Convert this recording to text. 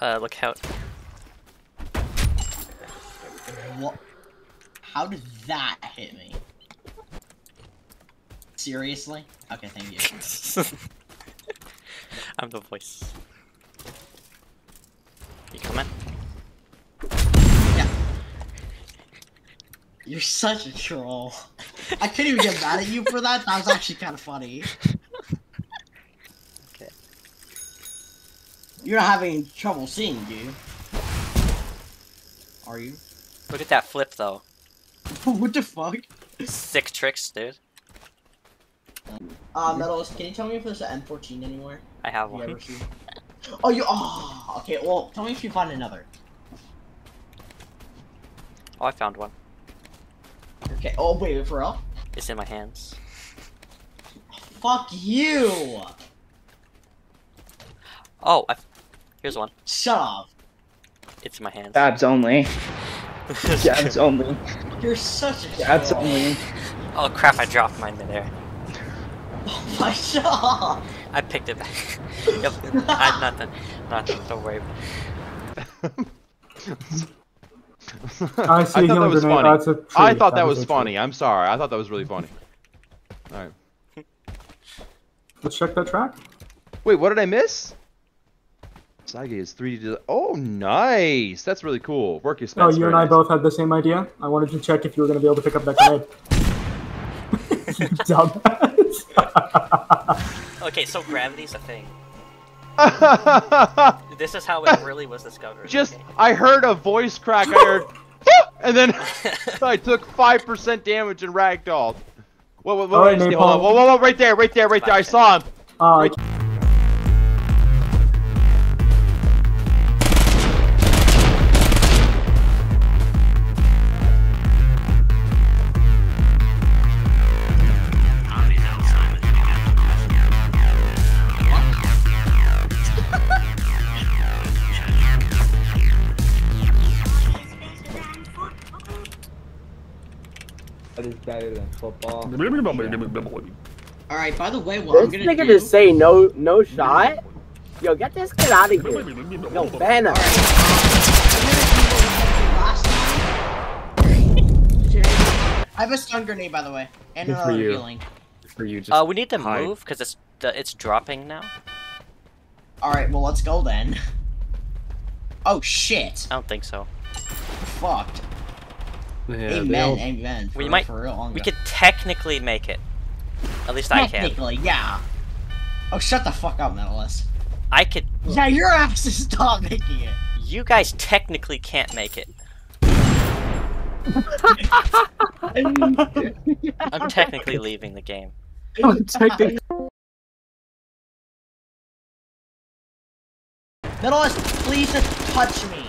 Uh, look out. What? How did that hit me? Seriously? Okay, thank you. I'm the voice. You coming? Yeah. You're such a troll. I couldn't even get mad at you for that. That was actually kind of funny. You're not having trouble seeing, do you? Are you? Look at that flip though. what the fuck? Sick tricks, dude. Uh, Metalist, can you tell me if there's an M14 anywhere? I have one. ever? Oh, you. Oh, okay. Well, tell me if you find another. Oh, I found one. Okay. Oh, wait, for real? It's in my hands. Fuck you! Oh, I. Here's one. Shut up. It's in my hands. Dabs only. Dabs only. You're such a Dabs troll. only. oh crap! I dropped mine midair. Oh my god. I picked it back. yep. I, nothing. Nothing. Don't worry. I see I a thought that was grenade. funny. Oh, it's a tree. I thought that was a tree. funny. I'm sorry. I thought that was really funny. All right. Let's check that track. Wait, what did I miss? Saige is 3D. de- Oh, nice. That's really cool. Work your Oh, you and I nice. both had the same idea. I wanted to check if you were going to be able to pick up that grenade. you dumbass. Okay, so gravity's a thing. This is how it really was discovered. Just, okay? I heard a voice crack. I heard, and then I took five percent damage and ragdolled. Whoa, whoa, whoa, All right, wait, hold whoa, whoa, whoa, right there, right there, right there. I saw him. Uh, That is better than football. Alright, by the way, what I'm This gonna nigga do... just say no, no shot. Yo, get this kid out of here. Yo, ban him. Alright, I have a stun grenade, by the way, and Good for another you. healing. For you, just Uh, we need to hide. move because it's the, it's dropping now. Alright, well, let's go then. Oh, shit. I don't think so. Fucked. Yeah, amen, all- amen. For, We might- For real, We could technically make it. At least I can. Technically, yeah. Oh, shut the fuck up, Metalist. I could. Yeah, your ass is not making it. You guys technically can't make it. I'm technically leaving the game. Oh, Metalist, please just touch me.